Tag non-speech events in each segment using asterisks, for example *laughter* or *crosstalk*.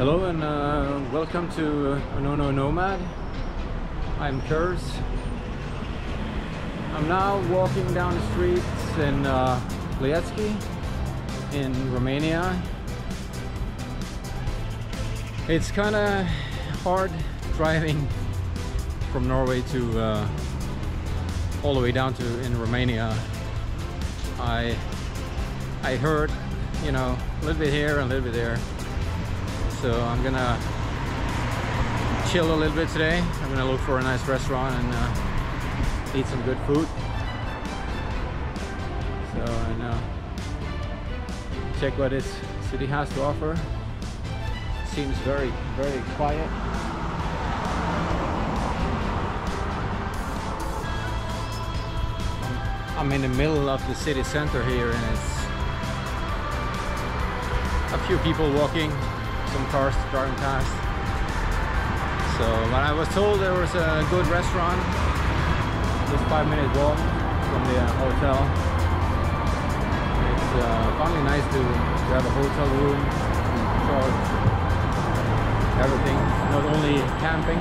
Hello and uh, welcome to uh, Onono Nomad. I'm Kurs. I'm now walking down the streets in uh, in Romania. It's kind of hard *laughs* driving from Norway to uh, all the way down to in Romania. I I heard, you know, a little bit here and a little bit there. So I'm gonna chill a little bit today. I'm gonna look for a nice restaurant and uh, eat some good food. So and uh, check what this city has to offer. Seems very, very quiet. I'm in the middle of the city center here and it's a few people walking, some cars driving past. So when I was told there was a good restaurant, just five minute walk from the uh, hotel. It's uh, finally nice to, have a hotel room, charge everything, not only camping.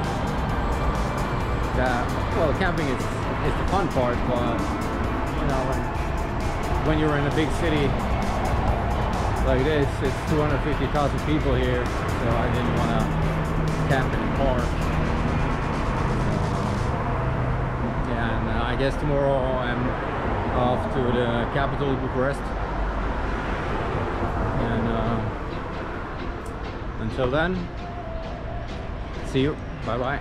Well, camping is, is the fun part, but you know, when, when you're in a big city like this, it's 250,000 people here, so I didn't want to camp in a car. Yeah, and uh, I guess tomorrow I'm off to the capital, Bucharest. And uh, until then, see you. Bye bye.